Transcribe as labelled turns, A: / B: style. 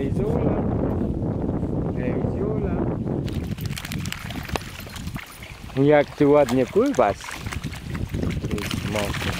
A: Zejzula, Zejzula. No jak ty ładnie pływasz. Jest mokro.